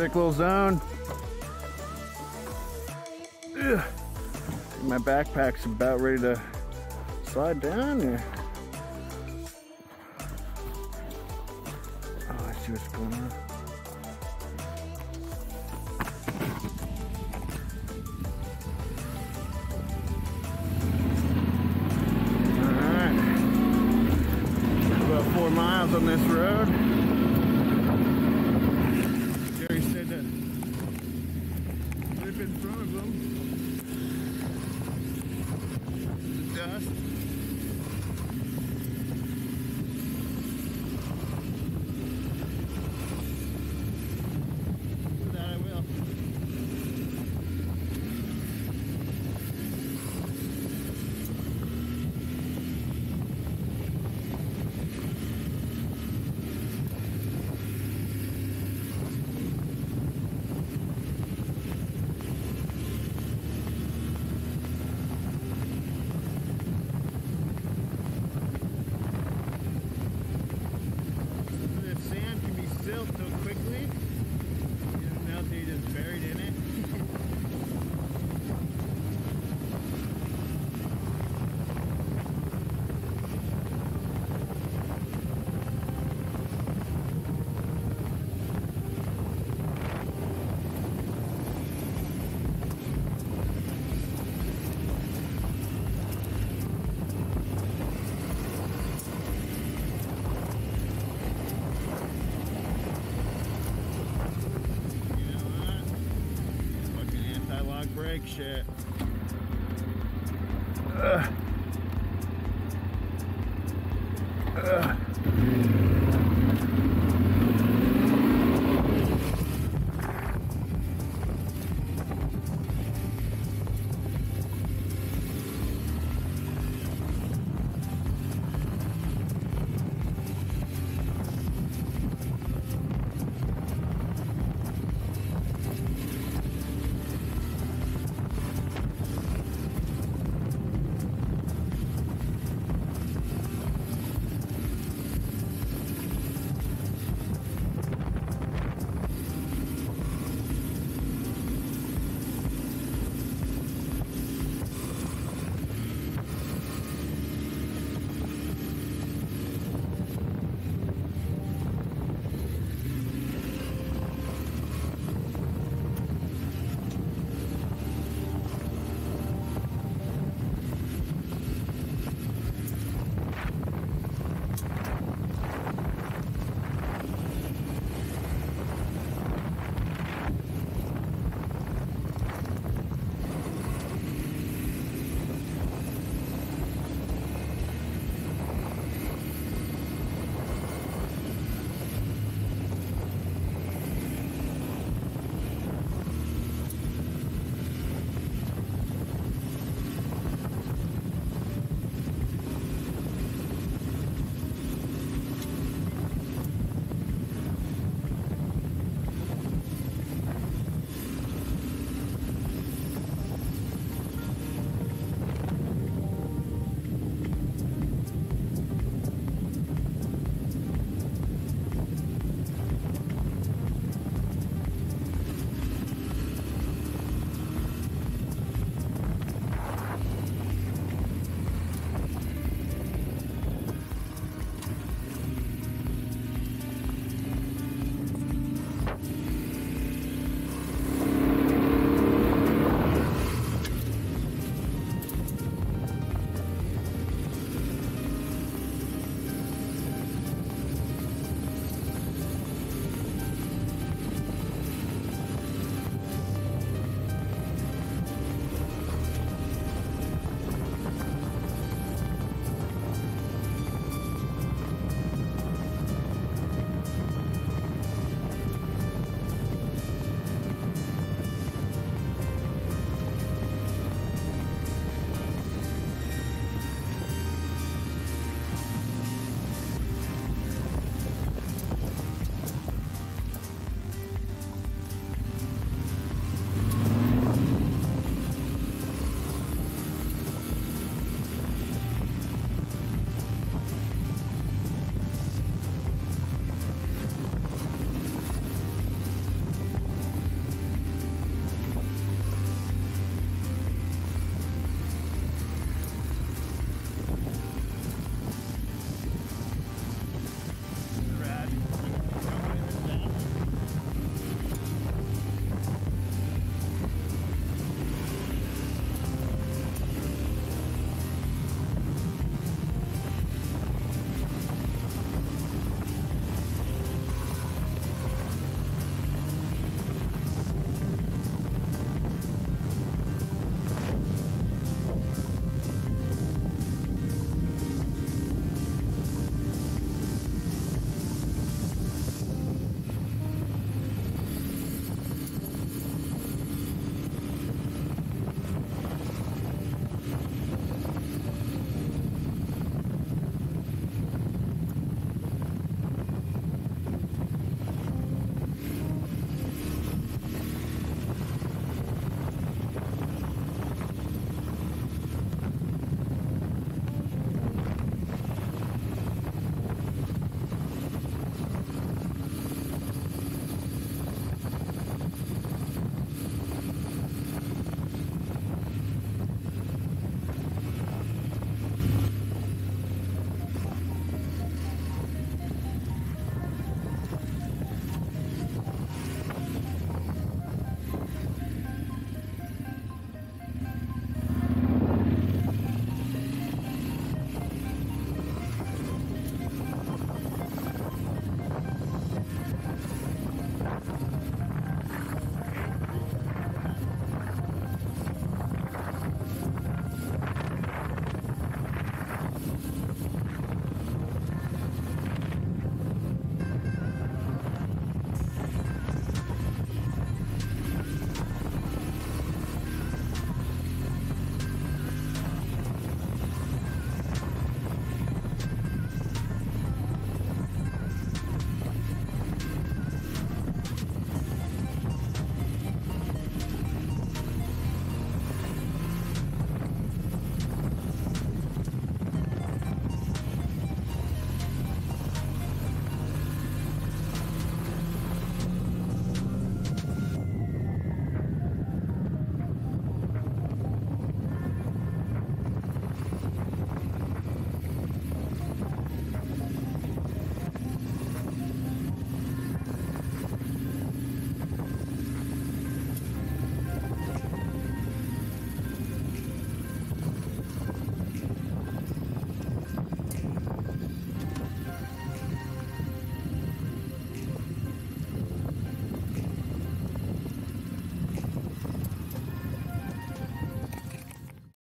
Sick little zone. Ugh. My backpack's about ready to slide down here. Oh, I see what's going on. Alright. About four miles on this road. Dust. Brake shit.